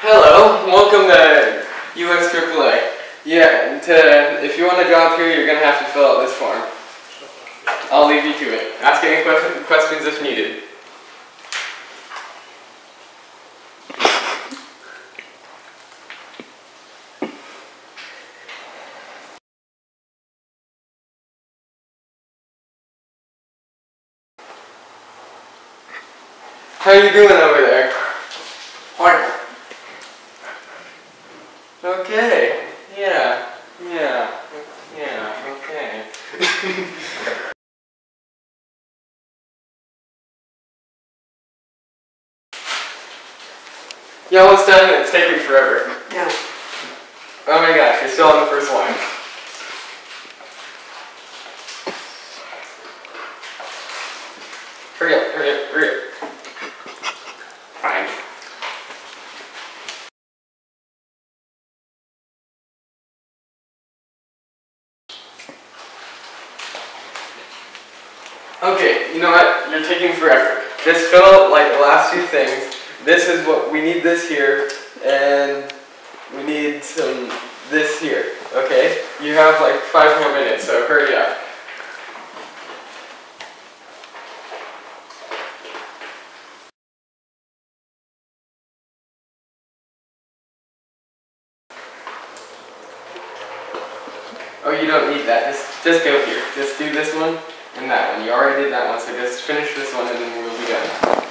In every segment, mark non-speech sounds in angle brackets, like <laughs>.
Hello, welcome to UX AAA. Yeah, to, if you want a job here, you're have to fill out this form. I'll leave you to it. Ask any que- questions if needed. How you doing over there? Horrible. Okay. Yeah. Yeah. Yeah. Okay. <laughs> you almost done it. It's taking forever. No. Oh my gosh, you're still on the first line. Hurry up, hurry up, hurry up. Fine. Okay, you know what? You're taking forever. Just fill out like the last two things. This is what we need this here, and we need some this here. Okay? You have like five more minutes, so hurry up. Oh, you don't need that. Just just go here. Just do this one and that one. You already did that one, so just finish this one and then we'll be done.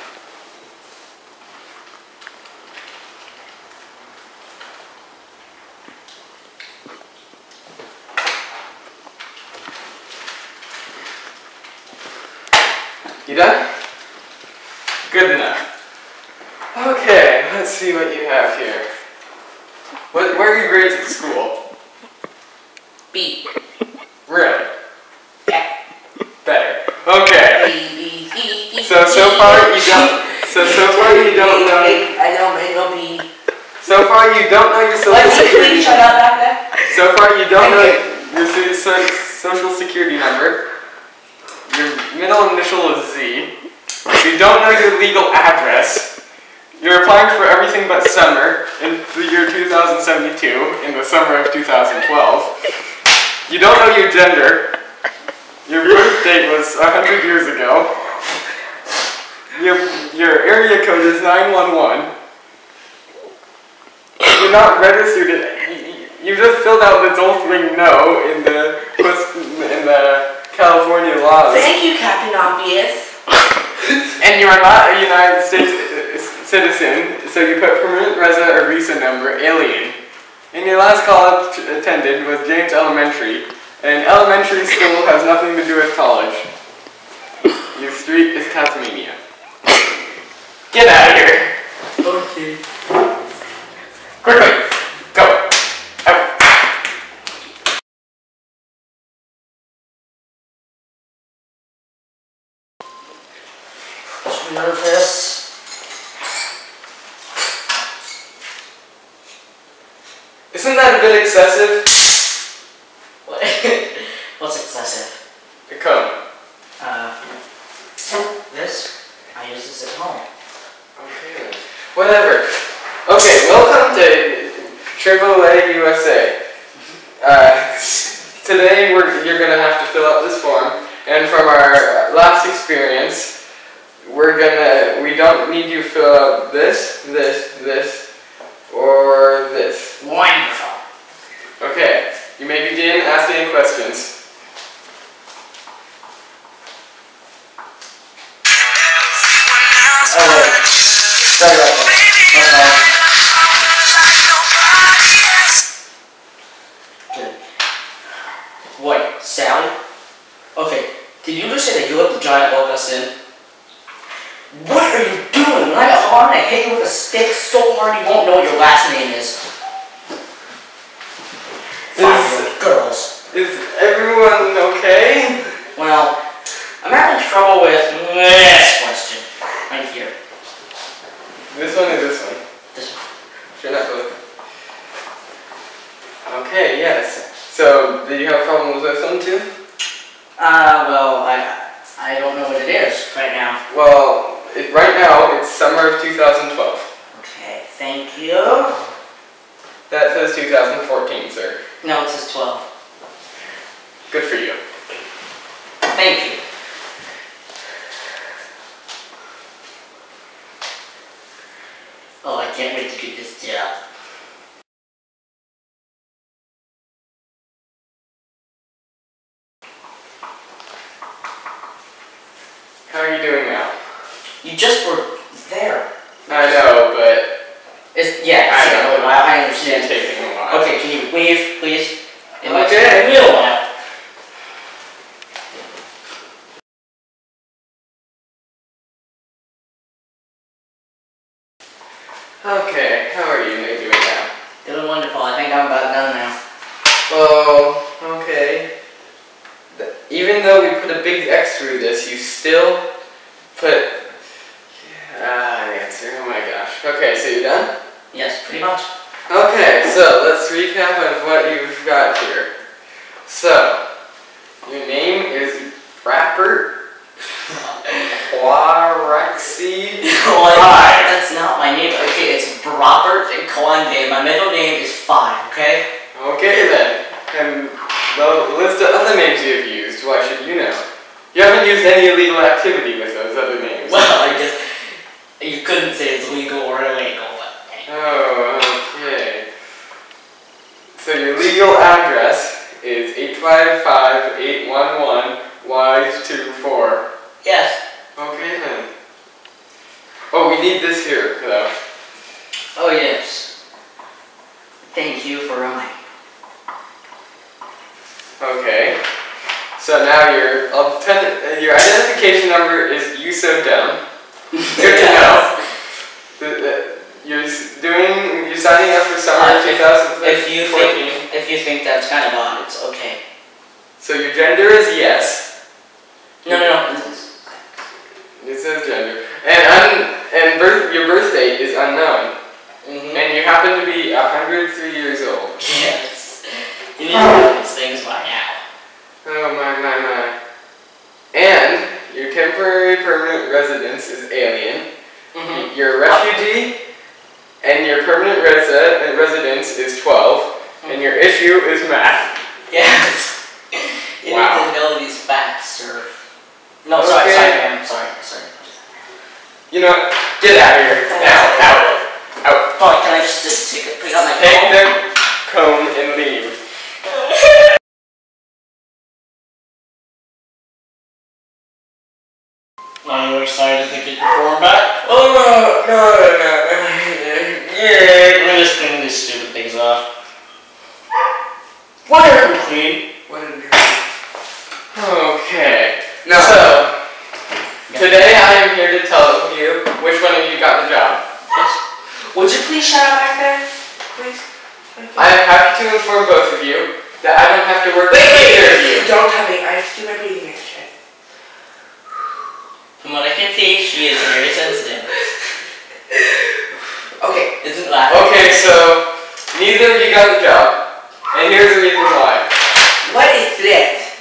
You done? Good enough. Okay, let's see what you have here. What, where are your grades at school? B. Really? Yeah. Better. Okay. B, B, B, B, So so far you don't. So so far you don't know. I don't no B. So far you don't know your social Wait, will you security. shut up? So far you don't know your so- so- social security number. Your middle initial is Z. You don't know your legal address. You're applying for everything but summer in the year 2072 in the summer of 2012. You don't know your gender. Your birth date was 100 years ago. Your, your area code is 911. You're not registered. You, just filled out this whole thing no in the in the California laws. Thank you, Captain Obvious. <laughs> And you are not a United States citizen, so you put permanent resident or visa number, alien. And your last college attended was James Elementary, and elementary school has nothing to do with college. Your street is Tasmania. Get out of here! Okay. Quickly! Go! Out! Should we go? Isn't that a bit excessive? What? <laughs> What's excessive? The cone. Uh, this? I use this at home. Okay. Whatever. Okay, welcome to AAA USA. Uh, <laughs> today we're, you're gonna have to fill out this form, and from our last experience, we're gonna we don't need you to fill out this, this, this, or this. Wonderful. Okay, you may begin. Ask any questions. Oh wait, Well, I'm having trouble with this question. Right here. This one or this one? This one. Sure, not both. Okay, yes. So, did you have problems with this one too? Uh, well, I I don't know what it is right now. Well, it, right now it's summer of 2012. Okay, thank you. That says 2014, sir. No, it says 12. Good for you. Thank you. Oh, I can't wait to do this job. How are you doing now? You just were there. I know, but It's, yeah, I it's a know. I it's understand. taking a while. Okay, can you wave, please? Okay. take a little while. Okay, how are you doing now? Doing wonderful. I think I'm about done now. Well, okay. Even though we put a big X through this, you still put. Ah, answer. Oh my gosh. Okay, so you're done? Yes, pretty much. Okay, so let's recap of what you've got here. So, your name is Rapper Quaraxi. Like, Five. That's not my name. Okay, and Robert Conde. My middle name is Five, okay? Okay then. And the list of other names you've used, why should you know? You haven't used any illegal activity with those other names. Well, I guess you couldn't say it's legal or illegal. Oh, okay. So your legal address is 855-811-Y24. Yes. Okay then. Oh, we need this here, though. Oh, yes. Thank you for reminding. Okay. So now your your identification number is you so dumb. Good to know. <laughs> The- the- You're doing, you're signing up for summer Uh, if- 2014. If you think if you think that's kind of odd, it's okay. So your gender is yes. No, no, no. It says gender. And un- and birth, your birth date is unknown. Mhm. And you happen to be 103 years old. <laughs> Yes. You need to know these things by now. Oh my my my. And your temporary permanent residence is alien. Mm-hmm. You're a refugee, and your permanent resi- residence is 12, and your issue is math. Yes. <laughs> You Wow. need to know these facts, sir. No, sorry, Okay. sorry, ma'am. Sorry, sorry. You know, what? get out of here. Now, out. Out. Oh, can I just, just take it, pick up my Take phone? the cone and leave. Are you excited to get your form back? Oh, no, no, no. Yeah. Let me just clean these stupid things off. Why are we clean? What did you Okay. No. So, today I am here to tell you which one of you got the job. Yes. Would you please shut up back there? Please? I am happy to inform both of you that I don't have to work Wait, with wait, either of you. Don't tell me. I have to do my breathing exercise. From what I can see, she is very sensitive. <laughs> Okay. Isn't laughing. Okay, so neither of you got the job, and here's the reason why. What is this?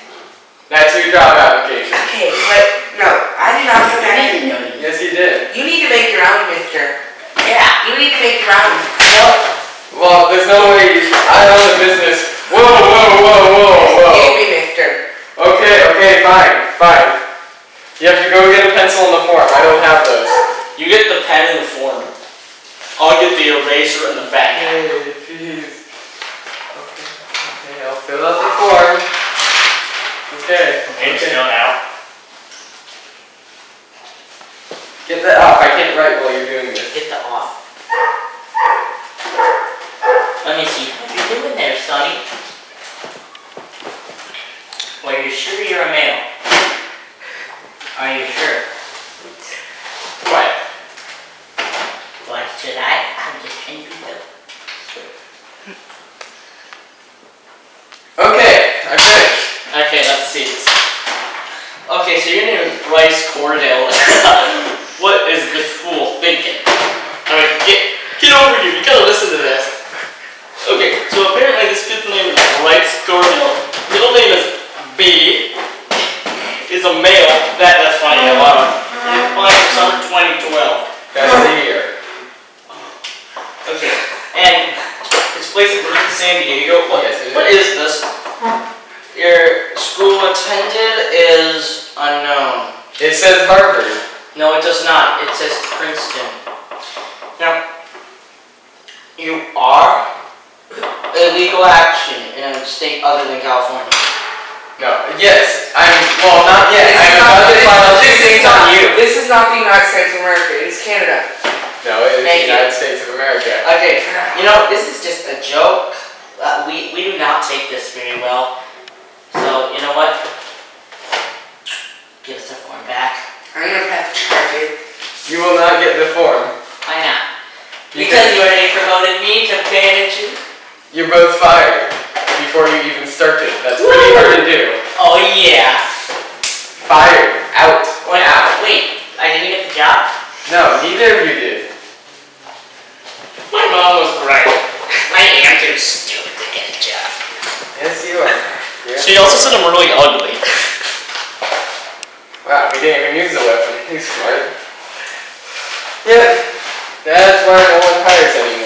That's your job application. Okay, but no, I did not put I that didn't in. know you. Yes, you did. You need to make your own, mister. Yeah. You need to make your own. Well, there's no way you. I own the business. Whoa, whoa, whoa, whoa, Give whoa. me, mister. Okay, okay, fine, fine. You have to go get a pencil and the form. I don't have those. You get the pen and the form. I'll get the eraser and the fat guy. Hey, jeez. Okay, okay, I'll fill out the form. Okay, okay. out. Get that off. I can't write while you're doing this. Okay, so your name is Bryce Cordell. <laughs> what is this fool thinking? I mean, get, get over here. You gotta listen to this. Okay, so apparently this kid's name is Bryce Cordell. Middle name is B. Is a male. That, that's funny. I love it. Applied summer 2012. That's the year. Okay, and it's placed in San Diego. Oh yes, what is this? Your school attended is unknown. It says Harvard. No, it does not. It says Princeton. Now, you are illegal action in a state other than California. No, yes, I'm, well, not yet. This I'm is about not- to file this things on you. This is not the United States of America. It is Canada. No, it is Thank the you. United States of America. Okay, you know, this is just a joke. Uh, we, we do not take this very well. So, you know what? Give us our form back. I'm gonna have to charge it. You will not get the form. Why not? You Because you already promoted me to manager. You're both fired before you even started. That's pretty hard to do. Oh yeah. Fired. Out. Wait, Out. wait, I didn't get the job? No, neither of you did. My mom was right. I am too stupid to get a job. Yes, you are. Yeah. She also said I'm really ugly. Ah, wow, he didn't even use the weapon. <laughs> He's smart. Yeah, that's why no one hires anymore.